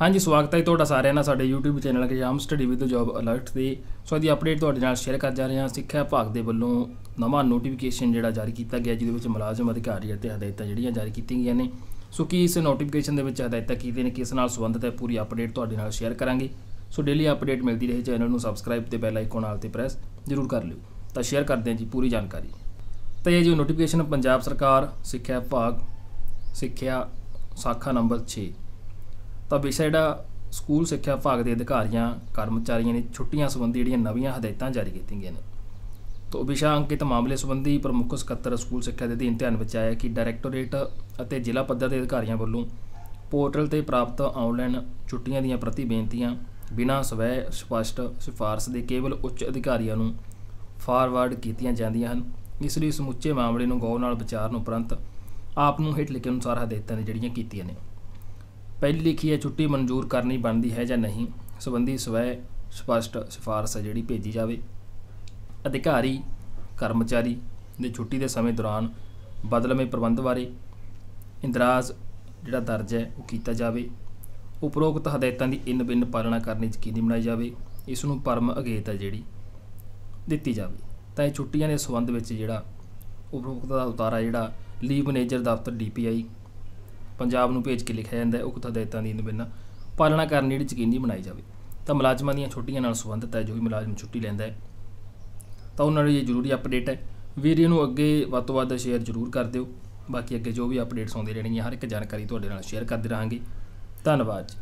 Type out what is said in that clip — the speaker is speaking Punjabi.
ਹਾਂਜੀ, ਸਵਾਗਤ ਹੈ ਤੁਹਾਡਾ ਸਾਰਿਆਂ ਦਾ ਸਾਡੇ YouTube channel exam study with job alert ਤੇ। ਸੋ ਇਹਦੀ ਅਪਡੇਟ ਤੁਹਾਡੇ ਨਾਲ ਸ਼ੇਅਰ ਕਰ ਜਾ ਰਹੇ ਹਾਂ। ਸਿੱਖਿਆ ਵਿਭਾਗ ਦੇ ਵੱਲੋਂ ਨਵਾਂ ਨੋਟੀਫਿਕੇਸ਼ਨ ਜਿਹੜਾ ਜਾਰੀ ਕੀਤਾ ਗਿਆ, ਜਿਹਦੇ ਵਿੱਚ ਮੁਲਾਜ਼ਮ, ਅਧਿਕਾਰੀ ਅਤੇ ਹਦਾਇਤਾਂ ਜਿਹੜੀਆਂ ਜਾਰੀ ਕੀਤੀਆਂ ਗਈਆਂ ਨੇ। ਸੋ ਕੀ ਇਸ ਨੋਟੀਫਿਕੇਸ਼ਨ ਦੇ ਵਿੱਚ ਹਦਾਇਤਾਂ ਕੀਤੀਆਂ ਨੇ, ਕਿਸ ਨਾਲ ਸੰਬੰਧਿਤ ਹੈ, ਪੂਰੀ ਅਪਡੇਟ ਤੁਹਾਡੇ ਨਾਲ ਸ਼ੇਅਰ ਕਰਾਂਗੇ। ਸੋ ਡੇਲੀ ਅਪਡੇਟ ਮਿਲਦੀ ਰਹੇ ਚੈਨਲ ਨੂੰ ਸਬਸਕ੍ਰਾਈਬ ਤੇ ਬੈਲ ਆਈਕਨ ਨਾਲ ਤੇ ਪ੍ਰੈਸ ਜ਼ਰੂਰ ਕਰ ਲਿਓ। ਤਾਂ ਸ਼ੇਅਰ ਕਰਦੇ ਹਾਂ ਜੀ ਪੂਰੀ ਜਾਣਕਾਰੀ। ਤਾਂ ਇਹ ਜੋ ਨੋਟੀਫਿਕੇਸ਼ਨ ਪੰਜਾਬ ਸਰਕਾਰ, ਸਿੱਖਿਆ ਵਿਭਾਗ, ਸਿੱਖਿਆ ਸਾਖਾ ਨੰਬਰ 6 ਤਾਂ ਵਿਸ਼ਾ ਜਿਹੜਾ ਸਕੂਲ ਸਿੱਖਿਆ ਵਿਭਾਗ ਦੇ ਅਧਿਕਾਰੀਆਂ, ਕਰਮਚਾਰੀਆਂ ਨੇ ਛੁੱਟੀਆਂ ਸੰਬੰਧੀ ਜਿਹੜੀਆਂ ਨਵੀਆਂ ਹਦਾਇਤਾਂ ਜਾਰੀ ਕੀਤੀਆਂ ਗਈਆਂ ਨੇ। ਤੋ ਵਿਸ਼ਾ ਅੰਕਿਤ ਮਾਮਲੇ ਸੰਬੰਧੀ ਪ੍ਰਮੁੱਖ ਸਕੱਤਰ ਸਕੂਲ ਸਿੱਖਿਆ ਦੇ ਅਧੀਨ ਧਿਆਨ ਵਿੱਚ ਆਇਆ ਕਿ ਡਾਇਰੈਕਟੋਰੇਟ ਅਤੇ ਜ਼ਿਲ੍ਹਾ ਪੱਧਰ ਦੇ ਅਧਿਕਾਰੀਆਂ ਵੱਲੋਂ ਪੋਰਟਲ ਤੇ ਪ੍ਰਾਪਤ ਆਨਲਾਈਨ ਛੁੱਟੀਆਂ ਦੀਆਂ ਪ੍ਰਤੀ ਬੇਨਤੀਆਂ ਬਿਨਾਂ ਸਵੈ ਸਪਸ਼ਟ ਸਿਫਾਰਸ਼ ਦੇ ਕੇਵਲ ਉੱਚ ਅਧਿਕਾਰੀਆਂ ਨੂੰ ਫਾਰਵਰਡ ਕੀਤੀਆਂ ਜਾਂਦੀਆਂ ਹਨ। ਇਸ ਲਈ ਸਮੁੱਚੇ ਮਾਮਲੇ ਨੂੰ ਗੌਰ ਨਾਲ ਵਿਚਾਰਨ ਉਪਰੰਤ ਆਪ ਨੂੰ ਹੇਠ ਲਿਖੇ ਅਨੁਸਾਰ ਹਦਾਇਤਾਂ ਨੇ ਜਿਹੜੀਆਂ ਕੀਤੀਆਂ ਨੇ। ਪਹਿਲੀ ਲਿਖੀ ਹੈ, ਛੁੱਟੀ ਮਨਜ਼ੂਰ ਕਰਨੀ ਬਣਦੀ ਹੈ ਜਾਂ ਨਹੀਂ? ਸੰਬੰਧੀ ਸਵੈ ਸਪਸ਼ਟ ਸਿਫਾਰਸ਼ ਹੈ ਜਿਹੜੀ ਭੇਜੀ ਜਾਵੇ। ਅਧਿਕਾਰੀ, ਕਰਮਚਾਰੀ ਦੇ ਛੁੱਟੀ ਦੇ ਸਮੇਂ ਦੌਰਾਨ ਬਦਲਵੇਂ ਪ੍ਰਬੰਧ ਬਾਰੇ ਇੰਦਰਾਜ਼ ਜਿਹੜਾ ਦਰਜ ਹੈ, ਉਹ ਕੀਤਾ ਜਾਵੇ। ਉਪਰੋਕਤ ਹਦਾਇਤਾਂ ਦੀ ਇਨ ਬਿਨ ਪਾਲਣਾ ਕਰਨੀ ਯਕੀਨੀ ਬਣਾਈ ਜਾਵੇ। ਇਸ ਨੂੰ ਪਰਮ ਅਗੇਤ ਹੈ ਜਿਹੜੀ ਦਿੱਤੀ ਜਾਵੇ। ਤਾਂ ਇਹ ਛੁੱਟੀਆਂ ਦੇ ਸੰਬੰਧ ਵਿੱਚ ਜਿਹੜਾ ਉਪਰੋਕਤ ਦਾ ਉਤਾਰਾ ਜਿਹੜਾ ਲੀਵ ਮੈਨੇਜਰ ਦਫ਼ਤਰ ਡੀਪੀਆਈ ਪੰਜਾਬ ਨੂੰ ਭੇਜ ਕੇ ਲਿਖਿਆ ਜਾਂਦਾ ਹੈ ਉਕਤ ਹਦਾਇਤਾਂ ਦੀ ਇਨ ਪਾਲਣਾ ਕਰਨੀ ਜਿਹੜੀ ਯਕੀਨੀ ਬਣਾਈ ਜਾਵੇ, ਤਾਂ ਮੁਲਾਜ਼ਮਾਂ ਦੀਆਂ ਛੁੱਟੀਆਂ ਨਾਲ ਸੰਬੰਧਿਤ ਹੈ, ਜੋ ਵੀ ਮੁਲਾਜ਼ਮ ਛੁੱਟੀ ਲੈਂਦਾ ਹੈ, ਤਾਂ ਉਹਨਾਂ ਲਈ ਇਹ ਜ਼ਰੂਰੀ ਅਪਡੇਟ ਹੈ। ਵੀਡੀਓ ਨੂੰ ਅੱਗੇ ਵੱਧ ਤੋਂ ਵੱਧ ਸ਼ੇਅਰ ਜ਼ਰੂਰ ਕਰ ਦਿਓ। ਬਾਕੀ ਅੱਗੇ ਜੋ ਵੀ ਅਪਡੇਟਸ ਆਉਂਦੇ ਰਹਿਣਗੀਆਂ, ਹਰ ਇੱਕ ਜਾਣਕਾਰੀ ਤੁਹਾਡੇ ਨਾਲ ਸ਼ੇਅਰ ਕਰਦੇ ਰਹਾਂਗੇ। ਧੰਨਵਾਦ ਜੀ।